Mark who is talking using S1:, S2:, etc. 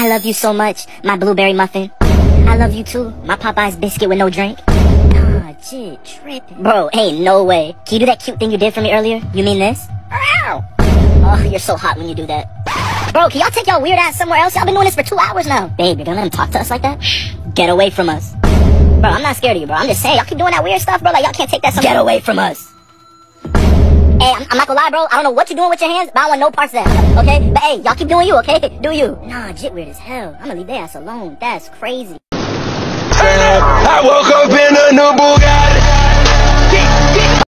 S1: I love you so much, my blueberry muffin. I love you too, my Popeye's biscuit with no drink. Nah, jit, tripping. Bro, ain't no way. Can you do that cute thing you did for me earlier? You mean this? Ow! Oh, you're so hot when you do that. Bro, can y'all take y'all weird ass somewhere else? Y'all been doing this for two hours now. Babe, you're gonna let him talk to us like that? Get away from us. Bro, I'm not scared of you, bro. I'm just saying, y'all keep doing that weird stuff, bro. Like, y'all can't take that somewhere. Get away from us. Hey, I'm, I'm, not gonna lie, bro. I don't know what you're doing with your hands, but I want no parts of that. Okay? But hey, y'all keep doing you, okay? Do you? Nah, jit weird as hell. I'm gonna leave their ass alone. That's crazy.
S2: I woke up in a new Bugatti.